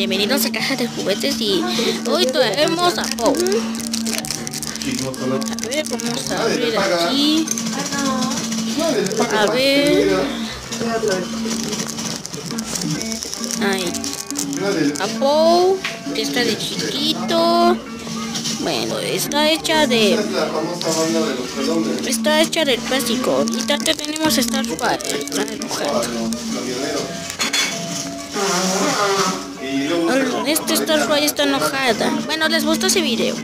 bienvenidos a Caja de Juguetes y hoy traemos a Pau. A ver, vamos a abrir aquí. A ver. Ahí. A Pau, que está de chiquito. Bueno, está hecha de... Está hecha del plástico. Ahorita tenemos Star Wars. Está Este Star Wars está enojada. Bueno, ¿les gustó ese video?